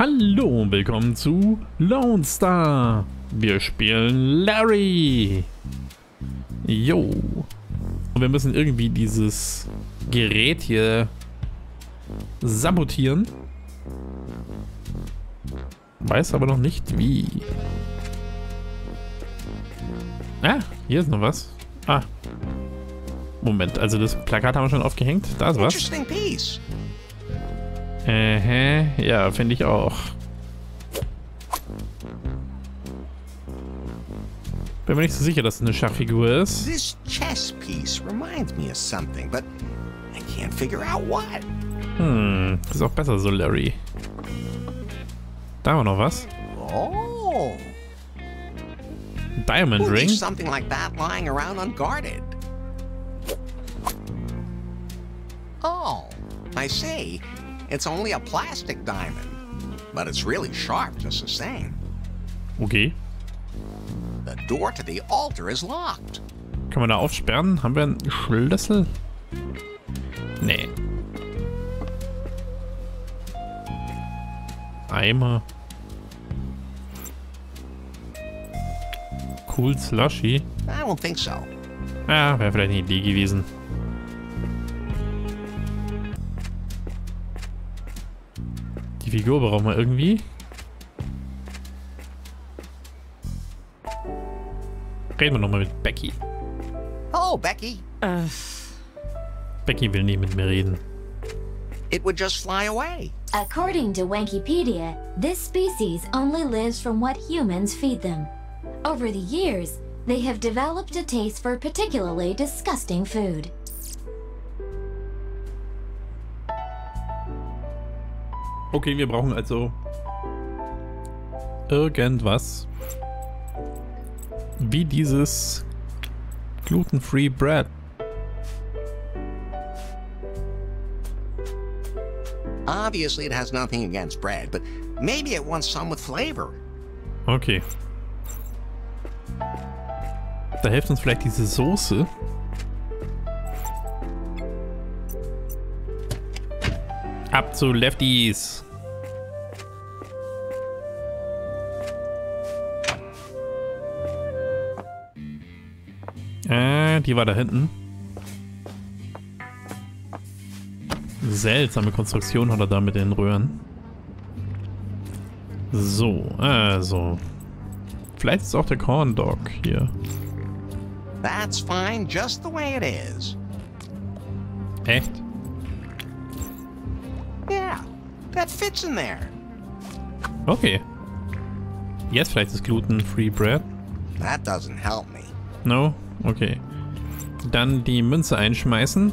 Hallo und willkommen zu Lone Star. Wir spielen Larry. Jo. Und wir müssen irgendwie dieses Gerät hier sabotieren. Weiß aber noch nicht wie. Ah, hier ist noch was. Ah. Moment, also das Plakat haben wir schon aufgehängt. Da ist was. Äh, ja, finde ich auch. Bin mir nicht so sicher, dass es eine Schachfigur ist. This chess piece reminds me of something, but I can't figure out what. Hm, ist auch besser so, Larry. Da haben wir noch was. Oh. Diamond Ring. something like that lying around unguarded? Oh, I see. It's only a plastic diamond, but it's really sharp just the same. Okay. The door to the altar is locked. Kann man da aufsperren? Haben wir einen Schlüssel? Nee. Eimer. Cool Slushy. I don't think so. Ja, wäre vielleicht eine Idee gewesen. Die Figur brauchen wir irgendwie. Reden wir nochmal mit Becky. Hello, Becky. Becky will nicht mit mir reden. It would just fly away. According to Wikipedia, this species only lives from what humans feed them. Over the years, they have developed a taste for particularly disgusting food. Okay, wir brauchen also irgendwas wie dieses Gluten-Free Bread. Obviously, it has nothing against bread, but maybe it wants some with flavor. Okay. Da hilft uns vielleicht diese Soße. Ab zu Lefties. Äh, die war da hinten. Seltsame Konstruktion hat er da mit den Röhren. So, also. Vielleicht ist auch der Corn Dog hier. That's fine just the way it is. Fits in there. Okay. Jetzt vielleicht das Gluten-Free Bread. That doesn't help me. No? Okay. Dann die Münze einschmeißen.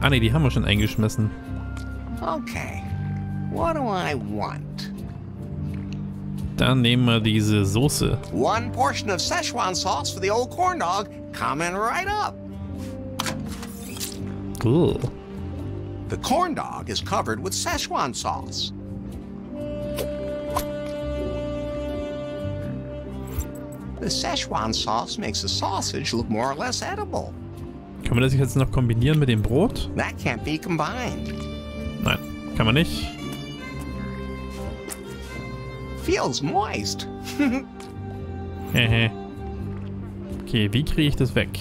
Ah ne, die haben wir schon eingeschmissen. Okay, what do I want? Dann nehmen wir diese Soße. One portion of Szechuan sauce for the old corn dog, coming right up. Cool. The corn dog is covered with Szechuan sauce. The Szechuan sauce makes the sausage look more or less edible. Kann man das jetzt noch kombinieren mit dem Brot? That can't be combined. Nein, kann man nicht. Feels moist. Okay, wie kriege ich das weg?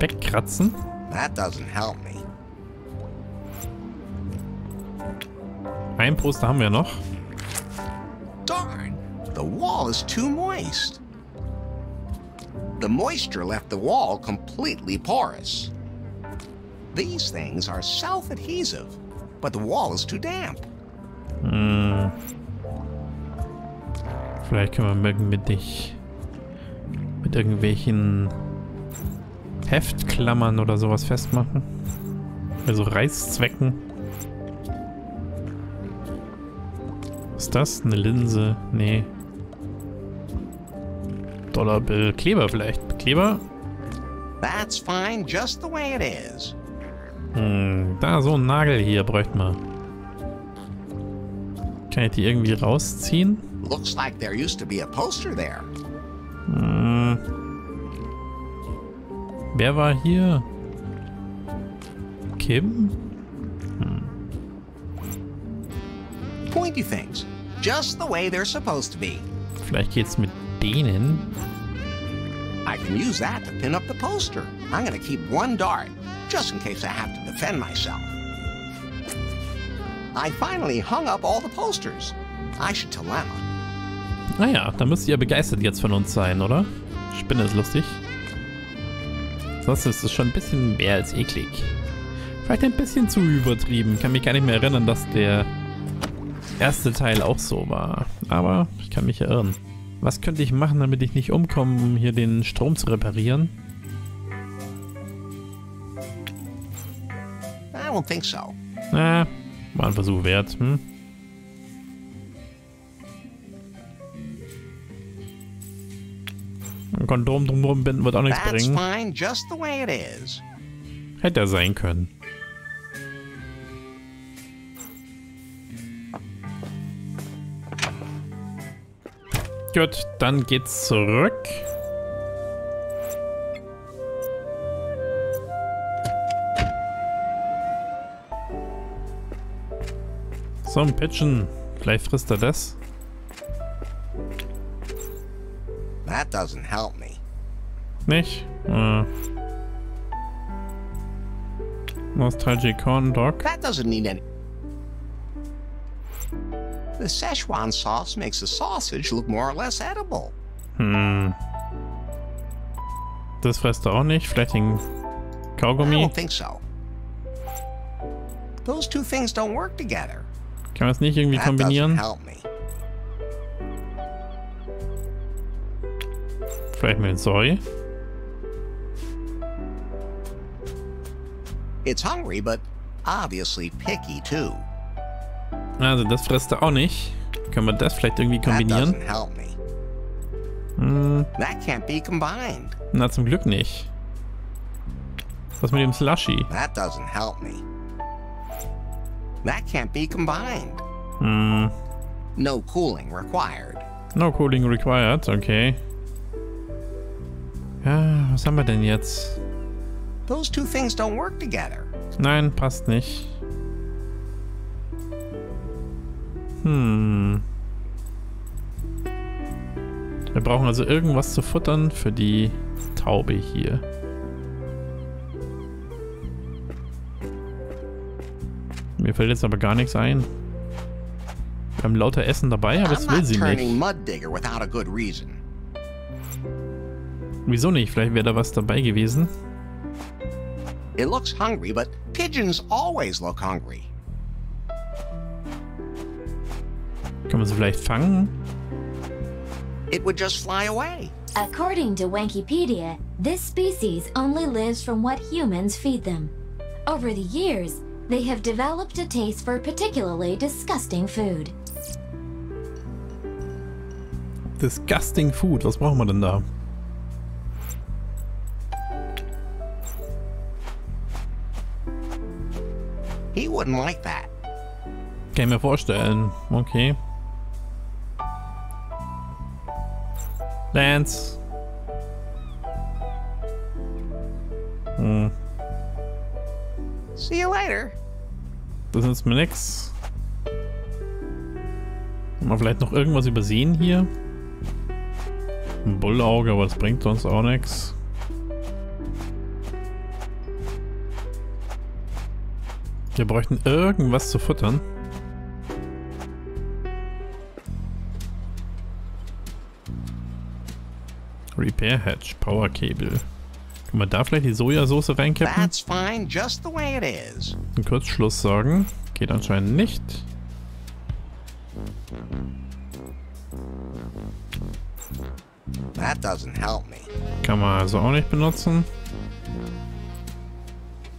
Wegkratzen? That doesn't help me. Ein Poster haben wir noch. Darn, the wall is too moist. The moisture left the wall completely porous. These things are self adhesive, but the wall is too damp. Hm. Vielleicht können wir mit dich mit irgendwelchen Heftklammern oder sowas festmachen. Also Reißzwecken. Ist das eine Linse? Nee. Dollarbill. Kleber vielleicht. Kleber? That's fine just the way it is. Hm, da so ein Nagel hier bräuchte man. Kann ich die irgendwie rausziehen? Looks like there used to be a poster there. Hm. Wer war hier? Kim? Hm. pointy things, just the way they're supposed to be. Vielleicht geht's mit denen. I can use that to pin up the poster. I'm gonna keep one dart, just in case I have to defend myself. I finally hung up all the posters. I should tell Emma. Naja, da müsst ihr begeistert jetzt von uns sein, oder? Spinne ist lustig. Sonst ist es schon ein bisschen mehr als eklig. Vielleicht ein bisschen zu übertrieben. Kann mich gar nicht mehr erinnern, dass der erste Teil auch so war. Aber ich kann mich irren. Was könnte ich machen, damit ich nicht umkomme, um hier den Strom zu reparieren? I don't think so. Na, war ein Versuch wert. Hm? Ein Kondom drumherum binden wird auch nichts That's bringen. fine, just the way it is. Hätte er sein können. Gut, dann geht's zurück. So, ein Pitchen. Vielleicht frisst er das. That doesn't help me. Nicht? Äh. Nostalgic Corn Dog. That doesn't need any. The Szechuan sauce makes the sausage look more or less edible. Hm. Das frisst er auch nicht. Vielleicht den I don't think so. Those two things don't work together. Kann man es nicht irgendwie kombinieren? help me. Vielleicht mit Soy? It's hungry, but obviously picky too. Also das frisst er auch nicht. Können wir das vielleicht irgendwie kombinieren? Hm, That can't be combined. na zum Glück nicht. Was mit dem Slushy? That doesn't help me. That can't be combined. Hm, No cooling required. no cooling required. Okay. Ja, was haben wir denn jetzt? Those two things don't work together. Nein, passt nicht. Hm. Wir brauchen also irgendwas zu futtern für die Taube hier. Mir fällt jetzt aber gar nichts ein. Wir haben lauter Essen dabei, aber das will sie nicht. Wieso nicht? Vielleicht wäre da was dabei gewesen. It looks hungry, but pigeons always look hungry. Können wir sie vielleicht fangen? It would just fly away. According to Wankipedia, this species only lives from what humans feed them. Over the years, they have developed a taste for particularly disgusting food. Disgusting Food. Was brauchen wir denn da? He wouldn't like that. Kann ich mir vorstellen. Okay. Lance. Hm, See you later. das ist mir nix. Haben wir vielleicht noch irgendwas übersehen hier? Ein Bullauge, aber das bringt uns auch nichts. Wir bräuchten irgendwas zu futtern. Repair Hatch, Power Cable. Können wir da vielleicht die Sojasauce reinkippen? That's fine, just the way it is. Einen Kurzschluss sagen. Geht anscheinend nicht. That doesn't help me. Kann man also auch nicht benutzen.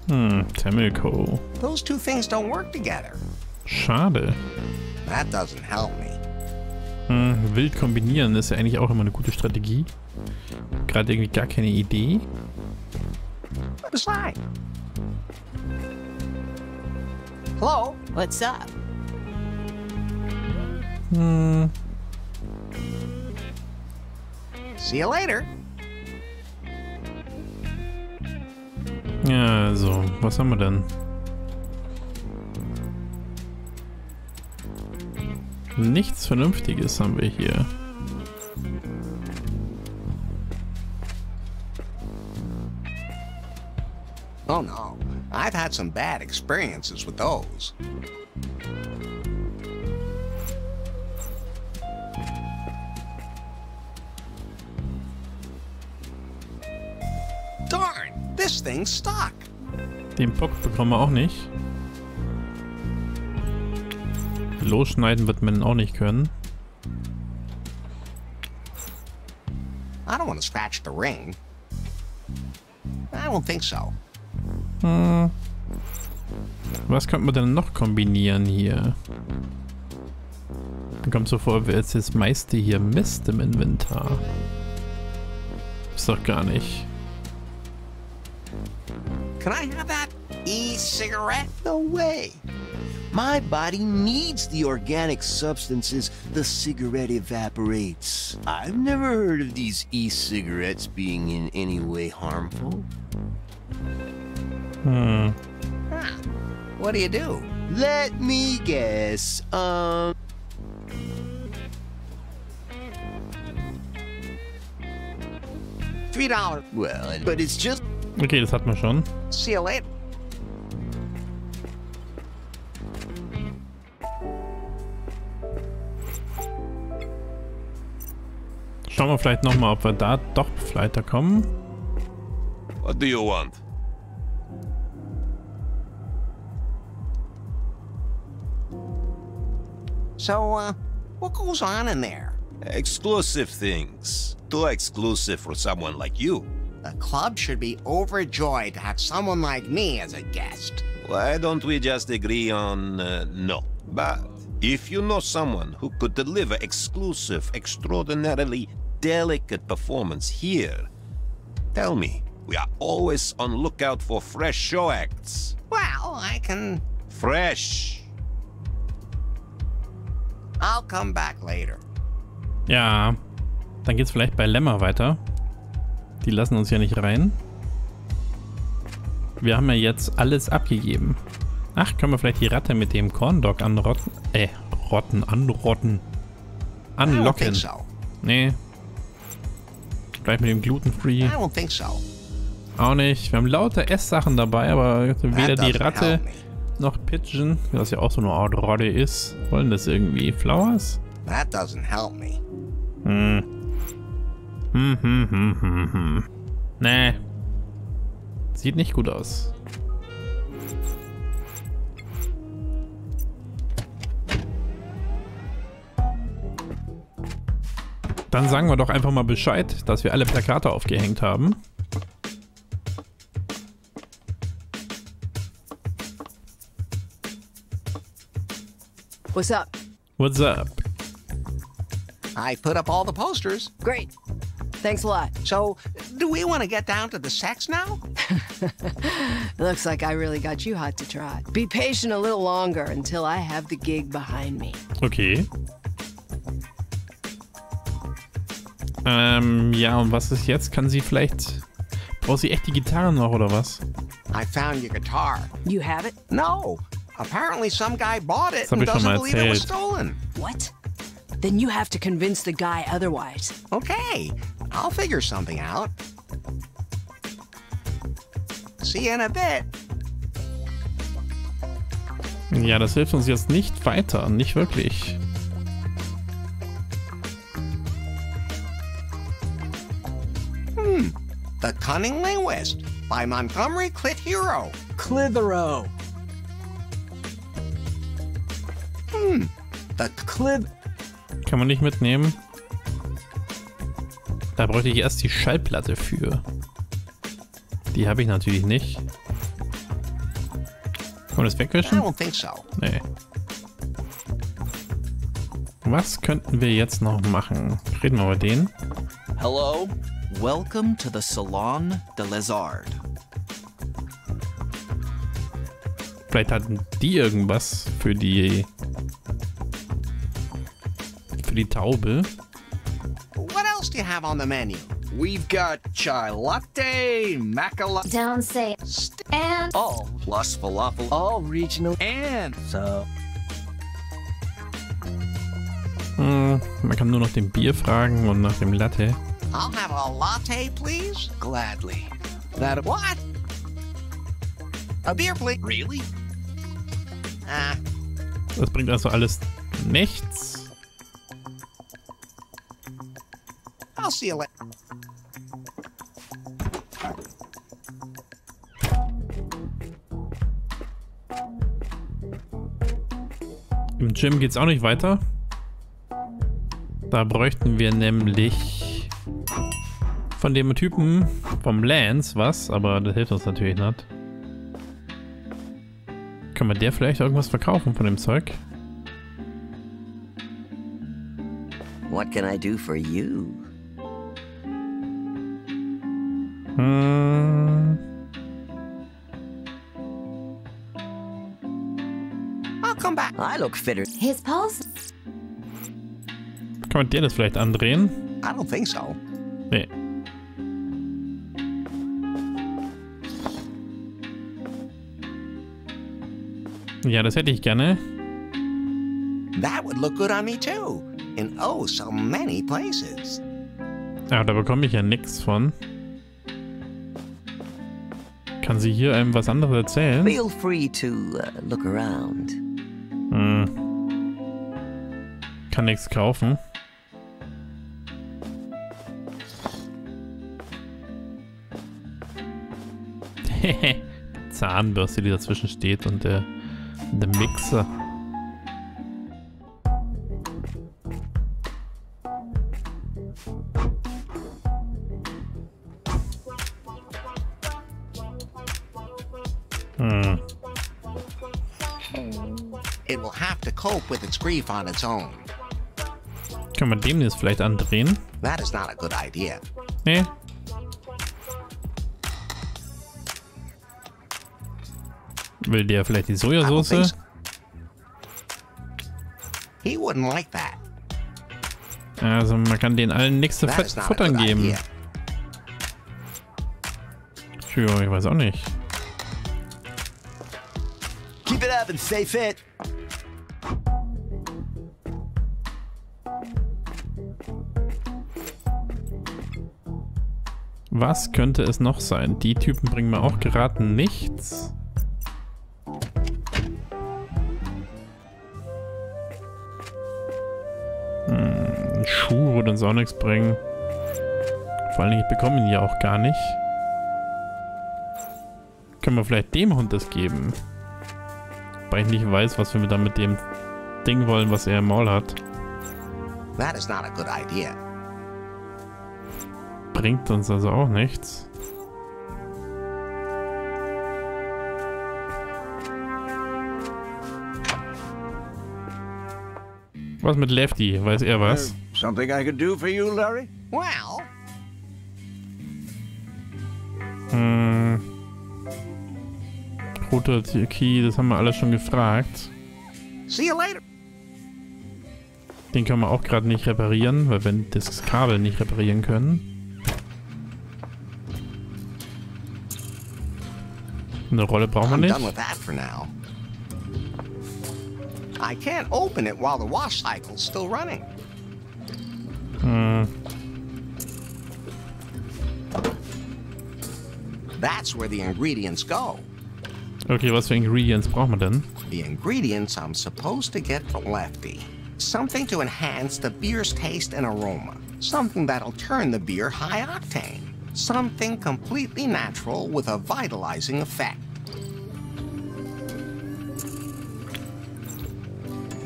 Hm, Temilco. Those two things don't work together. Schade. That doesn't help me. Wild kombinieren ist ja eigentlich auch immer eine gute Strategie. Gerade irgendwie gar keine Idee. Hello? What's up? Hm, See you later. ja, also, was haben wir denn? Nichts Vernünftiges haben wir hier. Oh no, I've had some bad experiences with those. Darn, this thing's stuck. Den Bock bekommen wir auch nicht. Losschneiden wird man auch nicht können. I don't want to scratch the ring. I don't think so. Hm. Was könnte man denn noch kombinieren hier? Dann kommt so vor, wer jetzt das meiste hier Mist im Inventar. Ist doch gar nicht. Can I have that e-cigarette? No way. My body needs the organic substances the cigarette evaporates. I've never heard of these e-cigarettes being in any way harmful. Hmm. Huh. What do you do? Let me guess. Um. Three dollars. Well, but it's just Okay, das hat man schon. See you later. Schauen wir vielleicht nochmal, ob wir da doch weiterkommen. What do you want? So, uh, what goes on in there? Exclusive things. Too exclusive for someone like you. The club should be overjoyed to have someone like me as a guest. Why don't we just agree on uh, no? But if you know someone who could deliver exclusive, extraordinarily delicate performance here, tell me. We are always on lookout for fresh show acts. Well, I can. Fresh. I'll come back later. Ja, dann geht's vielleicht bei Lämmer weiter. Die lassen uns ja nicht rein. Wir haben ja jetzt alles abgegeben. Ach, können wir vielleicht die Ratte mit dem Corndog anrotten? Äh, rotten, anrotten. Think Anlocken. so. Nee. Vielleicht mit dem Gluten-Free. So. Auch nicht. Wir haben lauter Esssachen dabei, aber weder die Ratte noch Pigeon, was ja auch so eine Art Rotte ist, wollen das irgendwie. Flowers? That doesn't help me. Hm. Hm, hm, hm, hm, hm. Nee. Sieht nicht gut aus. Dann sagen wir doch einfach mal Bescheid, dass wir alle Plakate aufgehängt haben. What's up? What's up? I put up all the posters. Great. Thanks a lot. So, do we want to get down to the sex now? Looks like I really got you hot to trot. Be patient a little longer until I have the gig behind me. Okay. Ähm, ja, und was ist jetzt? Kann sie vielleicht... Braucht sie echt die Gitarre noch, oder was? I found your guitar. You have it? No. Apparently, some guy bought it and doesn't believe it was stolen. What? Then you have to convince the guy otherwise. Okay, I'll figure something out. See you in a bit. Ja, das hilft uns jetzt nicht weiter. Nicht wirklich. The Cunning Linguist by Montgomery Clit Hero. Clitheroe. The Clith. Kann man nicht mitnehmen. Da bräuchte ich erst die Schallplatte für. Die habe ich natürlich nicht. Kann man das I wegwischen? don't think so. Nee. Was könnten wir jetzt noch machen? Reden wir über den. Hello. Welcome to the Salon de Lézard. Vielleicht hatten die irgendwas für die... Für die Taube. What else do you have on the menu? We've got chai latte, macala, Don't say and all plus falafel, all regional, and so. Hm, man kann nur nach dem Bier fragen und nach dem Latte. I'll have a latte, please. Gladly. That what? A beer, please. Really? Ah, Das bringt also alles nichts. I'll see you later. Im Gym geht's auch nicht weiter. Da bräuchten wir nämlich von dem Typen, vom Lance, was, aber das hilft uns natürlich nicht. Können wir der vielleicht irgendwas verkaufen von dem Zeug? What can I do for you? Hm, I'll come back. I look fitter. His pulse? kann man der das vielleicht andrehen? I don't think so. Ja, das hätte ich gerne. That would look good on me too. In oh so many places. Ja, da bekomme ich ja nichts von. Kann sie hier einem was anderes erzählen? Feel free to uh, look around. Hm. Kann nichts kaufen. Zahnbürste, die dazwischen steht und der, der Mixer. Hm. It will have to cope with its grief on its own. Können wir dem jetzt vielleicht andrehen? That is not a good idea. Nee. Will der vielleicht die Sojasauce? Also man kann den allen not a futtern geben. Tja, ich weiß auch nicht. Keep it up and stay fit. Was könnte es noch sein? Die Typen bringen mir auch geraten nichts. Würde uns auch nichts bringen. Vor allen Dingen, ich bekomme ihn ja auch gar nicht. Können wir vielleicht dem Hund das geben? Weil ich nicht weiß, was wir da mit dem Ding wollen, was er im Maul hat. That is not a good idea. Bringt uns also auch nichts. Was mit Lefty? Weiß er was? Something I could do for you, Larry? Well, Hm. Roter Key, das haben wir alles schon gefragt. see you later. Den können wir auch gerade nicht reparieren, weil wir das Kabel nicht reparieren können. Eine Rolle brauchen wir nicht. I can't open it while the wash cycle's still running. That's where the ingredients go. Okay, was für Ingredients brauchen wir denn? The ingredients I'm supposed to get from Lefty. Something to enhance the beer's taste and aroma. Something that'll turn the beer high octane. Something completely natural with a vitalizing effect.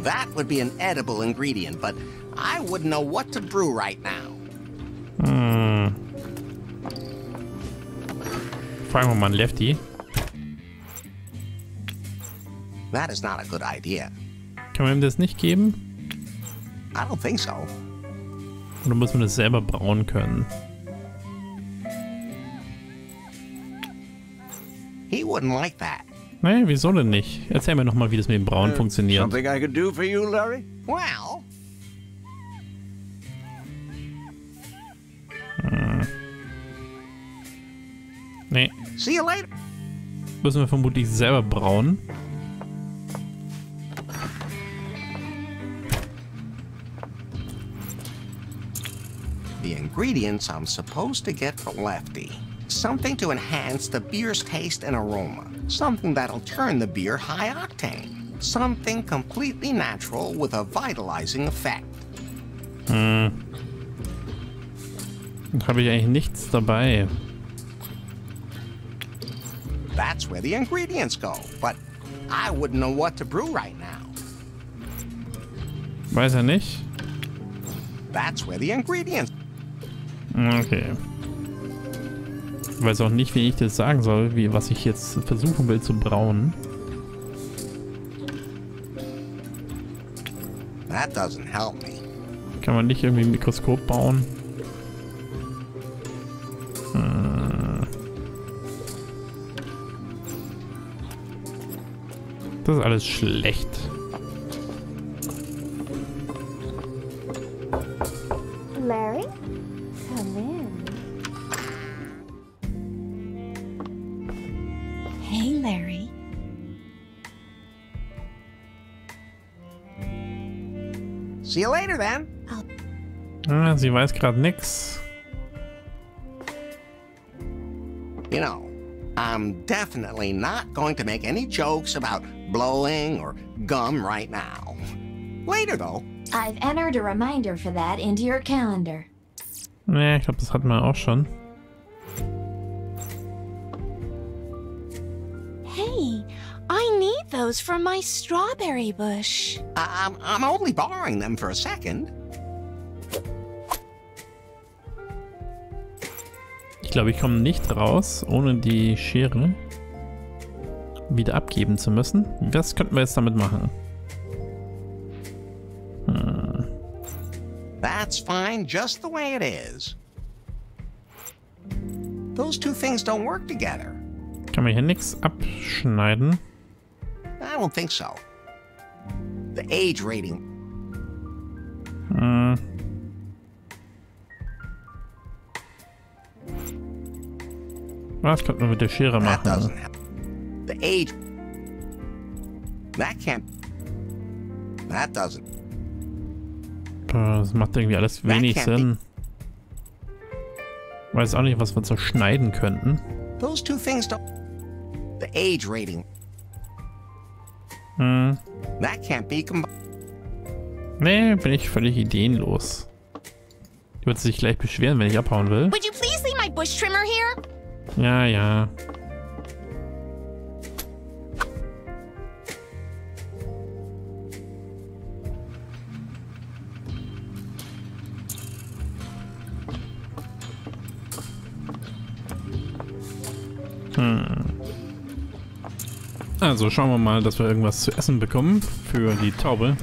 That would be an edible ingredient, but I wouldn't know what to brew right now. Hm. Fragen wir mal einen Lefty. That is not a good idea. Kann man ihm das nicht geben? I don't think so. Oder muss man das selber brauen können? He wouldn't like that. Nee, wieso denn nicht? Erzähl mir nochmal, wie das mit dem Brauen funktioniert. Something I could do for you, Larry? Well, see you later. müssen wir vermutlich selber brauen. the ingredients I'm supposed to get from Lefty. Something to enhance the beer's taste and aroma. Something that'll turn the beer high octane. Something completely natural with a vitalizing effect. Habe ich eigentlich nichts dabei. That's where the ingredients go. But I wouldn't know what to brew right now. Weiß er nicht? That's where the ingredients. Okay. Ich weiß auch nicht, wie ich das sagen soll, wie, was ich jetzt versuchen will zu brauen. That doesn't help me. Kann man nicht irgendwie ein Mikroskop bauen? Das ist alles schlecht. Larry? Come in. Hey, Larry. See you later then. Ah, sie weiß gerade nix. You know, I'm definitely not going to make any jokes about blowing or gum right now. Later though. I've entered a reminder for that into your calendar. Ne, ich glaube, das hatten wir auch schon. Hey, I need those for my strawberry bush. I- I'm, I'm only borrowing them for a second. Ich glaube, ich komme nicht raus, ohne die Schere wieder abgeben zu müssen. Was könnten wir jetzt damit machen? Hm. That's fine just the way it is. Those two things don't work together. Kann man hier nichts abschneiden? I don't think so. The age rating. Hm. Was könnte man mit der Schere machen? Age. That can't. That doesn't. Das macht irgendwie alles wenig Sinn. Weiß auch nicht, was wir zerschneiden könnten. Those two things don't. The age rating. Hm. That can't be combined. Nee, bin ich völlig ideenlos. Die wird sich gleich beschweren, wenn ich abhauen will. Would you please leave my bush trimmer here? Ja, ja. Hm. Also schauen wir mal, dass wir irgendwas zu essen bekommen für die Taube.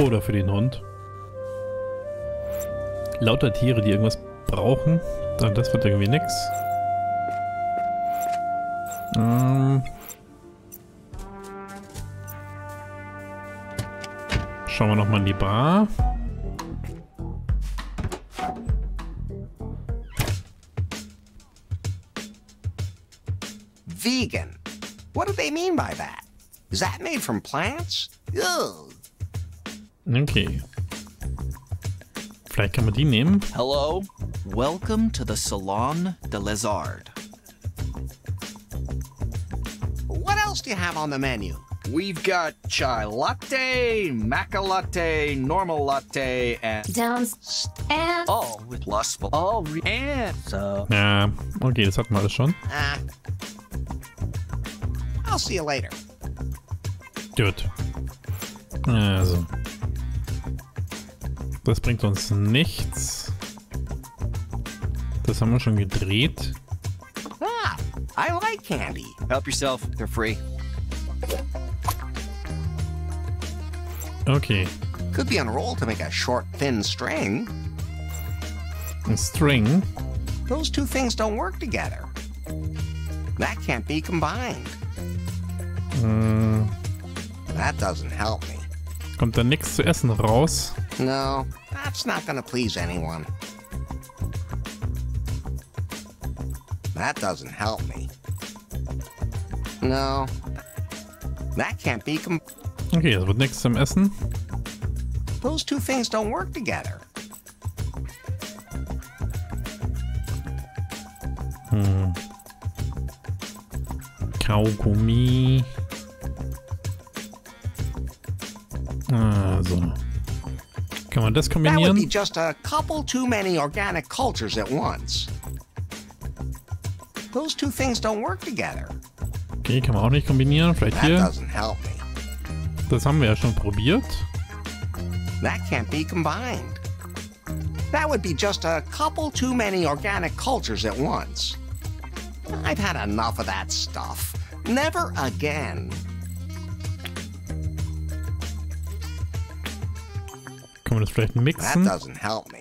Oder für den Hund. Lauter Tiere, die irgendwas brauchen. Ah, Das wird irgendwie nix. Ähm. Schauen wir nochmal in die Bar. Mean by that? Is that made from plants? Ugh. Okay. Vielleicht kann man die nehmen. Hello. Welcome to the Salon de Lézard. What else do you have on the menu? We've got chai latte, maca latte, normal latte, and Down and all with lustful. All re- and so. Ja, okay, das hatten wir alles schon. Ah. I'll see you later. Gut. Also. Das bringt uns nichts. Das haben wir schon gedreht. Ah, I like candy. Help yourself. They're free. Okay. Could be unrolled to make a short, thin string. Ein String. Those two things don't work together. That can't be combined. Hm, That doesn't help me. kommt da nichts zu essen raus. No, that's not gonna please anyone. That doesn't help me. No, that can't be com- Okay, es wird nichts zum Essen. Those two things don't work together. Hm. Kaugummi. Also. Kann man das That would be just a couple too many organic cultures at once. Those two things don't work together. Okay, kann man auch nicht kombinieren. Vielleicht That hier. doesn't help me. Das haben wir ja schon probiert. That can't be combined. That would be just a couple too many organic cultures at once. I've had enough of that stuff. Never again. Können wir das vielleicht That mixen? doesn't help me.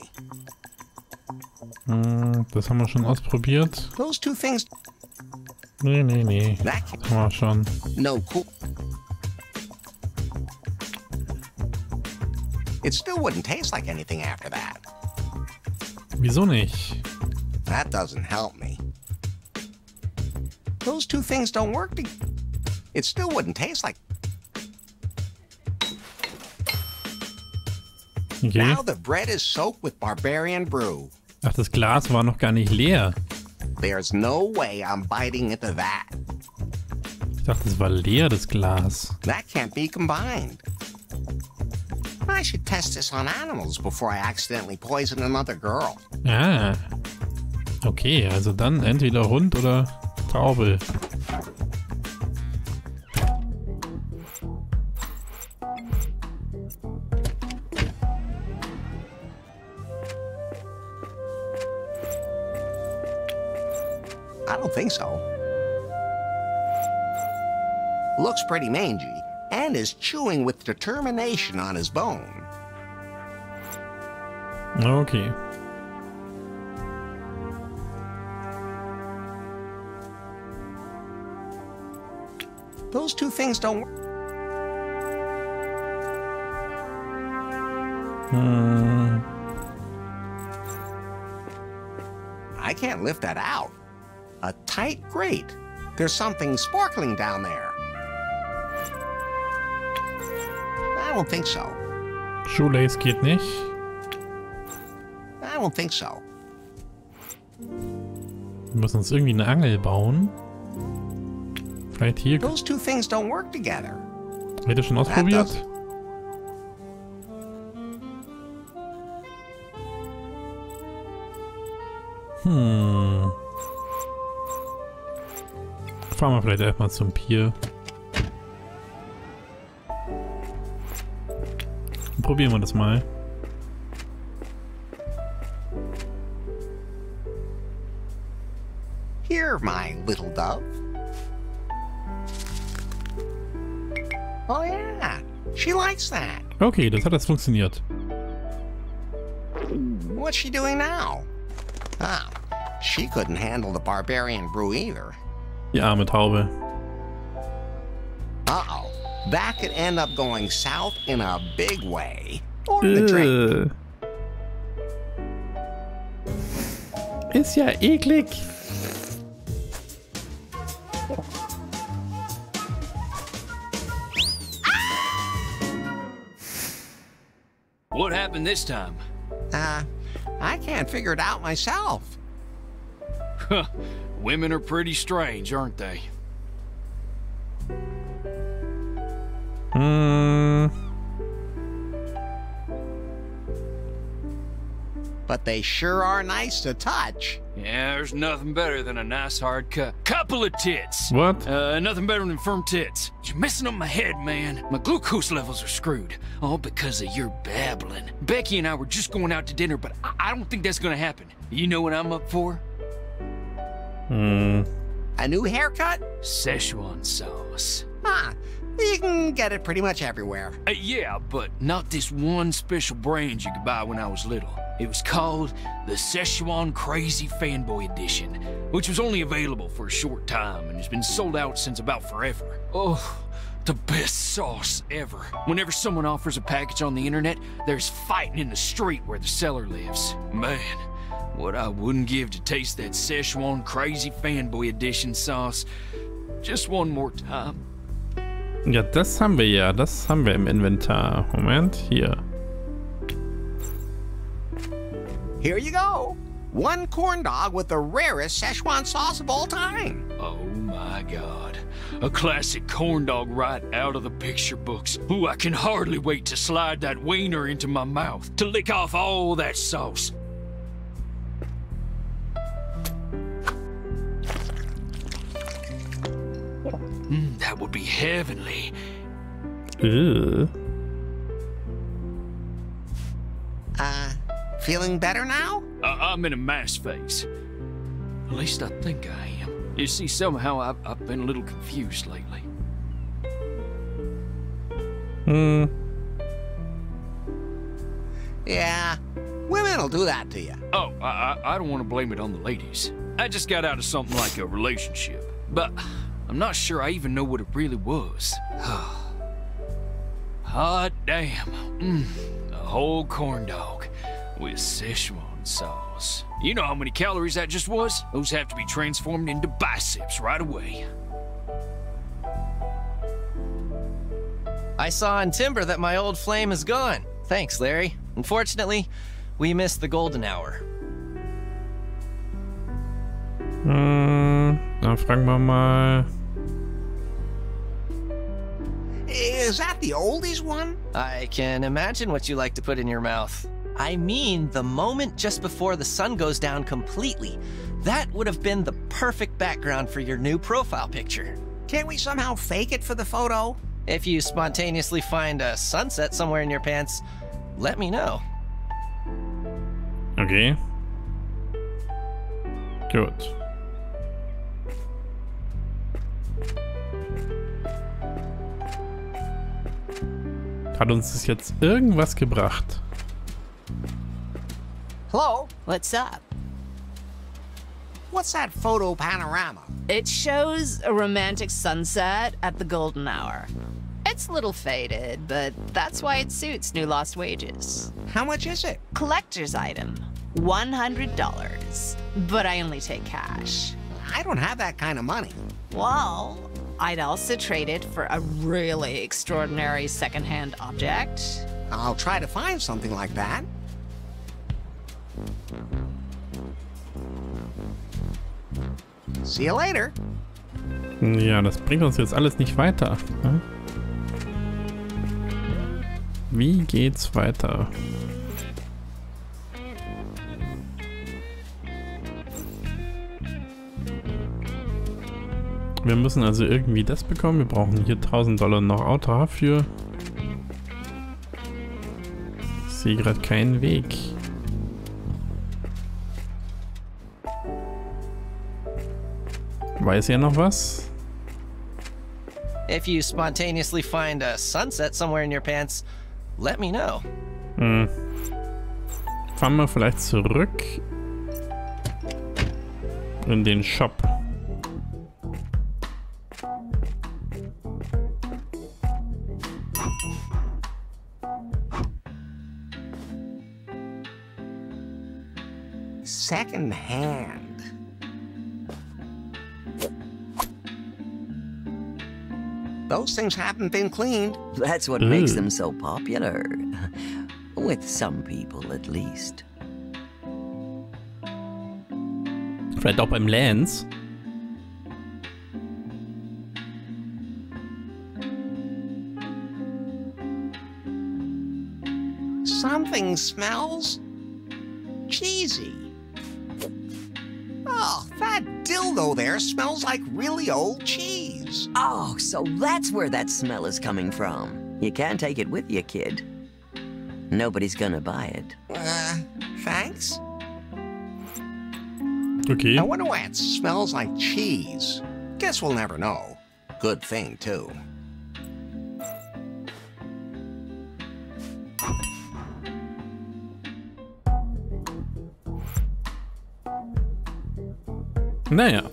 Hm, das haben wir schon ausprobiert. Those two things. Nee, nee, nee. Das haben wir schon. no cool. It still wouldn't taste like anything after that. Wieso nicht? That doesn't help me. Those two things don't work together. It still wouldn't taste like. Brew. Ach, das Glas war noch gar nicht leer. There's no way I'm biting into that. Ich dachte, es war leer, das Glas. That can't be combined. I should test this on animals before I accidentally poison another girl. Ah. Okay, also dann entweder Hund oder Taube. Looks pretty mangy and is chewing with determination on his bone. Okay. Those two things don't work. Hm. I can't lift that out. A tight grate. There's something sparkling down there. Don't think so. Shoelace geht nicht. I don't think so. Wir müssen uns irgendwie eine Angel bauen. Vielleicht hier. Those two things don't work together. Hätte schon ausprobiert? Hm. Fahren wir vielleicht erstmal zum Pier. Probieren wir das mal. Here, my little dove. Oh, yeah. She likes that. Okay, das hat jetzt funktioniert. What's she doing now? Ah, she couldn't handle the barbarian brew either. Die arme Taube. Uh oh. That could end up going south in a big way. Or the drink. Äh. Ist ja eklig. What happened this time? Uh, I can't figure it out myself. Women are pretty strange, aren't they? Hm. But they sure are nice to touch. Yeah, there's nothing better than a nice hard cut. Couple of tits. What? Uh, nothing better than firm tits. You're messing up my head, man. My glucose levels are screwed. All because of your babbling. Becky and I were just going out to dinner, but I, I don't think that's gonna happen. You know what I'm up for? Hmm. A new haircut? Szechuan sauce. Huh. You can get it pretty much everywhere. Uh, yeah, but not this one special brand you could buy when I was little. It was called the Szechuan Crazy Fanboy Edition, which was only available for a short time and has been sold out since about forever. Oh, the best sauce ever. Whenever someone offers a package on the internet, there's fighting in the street where the seller lives. Man, what I wouldn't give to taste that Szechuan Crazy Fanboy Edition sauce just one more time. Ja, das haben wir ja. Das haben wir im Inventar. Moment, hier. Here you go. One corn dog with the rarest Szechuan sauce of all time. Oh my god. A classic corn dog right out of the picture books. Ooh, I can hardly wait to slide that wiener into my mouth to lick off all that sauce. Mm, that would be heavenly. Ugh. Uh, feeling better now? Uh, I'm in a mass phase. At least I think I am. You see, somehow I've, I've been a little confused lately. Hmm. Yeah, women will do that to you. Oh, I, I, I don't want to blame it on the ladies. I just got out of something like a relationship. But I'm not sure I even know what it really was. Hot damn. Mm, a whole corn dog with Szechuan sauce. You know how many calories that just was? Those have to be transformed into biceps right away. I saw on Timber that my old flame is gone. Thanks, Larry. Unfortunately, we missed the golden hour. Hm, dann fragen wir mal. Is that the oldies one? I can imagine what you like to put in your mouth. I mean, the moment just before the sun goes down completely. That would have been the perfect background for your new profile picture. Can't we somehow fake it for the photo? If you spontaneously find a sunset somewhere in your pants, let me know. Okay. Gut. Hat uns das jetzt irgendwas gebracht? Hello? What's up? What's that photo panorama? It shows a romantic sunset at the golden hour. It's a little faded, but that's why it suits new lost wages. How much is it? Collector's item. $100. But I only take cash. I don't have that kind of money. Well, I'd also trade it for a really extraordinary secondhand object. I'll try to find something like that. See you later. Ja, das bringt uns jetzt alles nicht weiter. ne? Wie geht's weiter? Wir müssen also irgendwie das bekommen. Wir brauchen hier 1000 Dollar noch Auto für. Ich sehe gerade keinen Weg. Weiß ja noch was? If you spontaneously find a sunset somewhere in your pants, let me know. Hm. Fahren wir vielleicht zurück in den Shop. Second hand. Those things haven't been cleaned. That's what makes them so popular. With some people, at least. Vielleicht auch beim Lance. Something smells cheesy. That dildo there smells like really old cheese. Oh, so that's where that smell is coming from. You can't take it with you, kid. Nobody's gonna buy it. Uh, thanks. Okay. I wonder why it smells like cheese. Guess we'll never know. Good thing, too. Naja.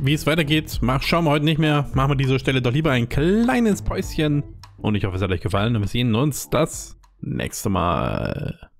Wie es weitergeht, mach, schauen wir heute nicht mehr. Machen wir diese Stelle doch lieber ein kleines Päuschen. Und ich hoffe, es hat euch gefallen und wir sehen uns das nächste Mal.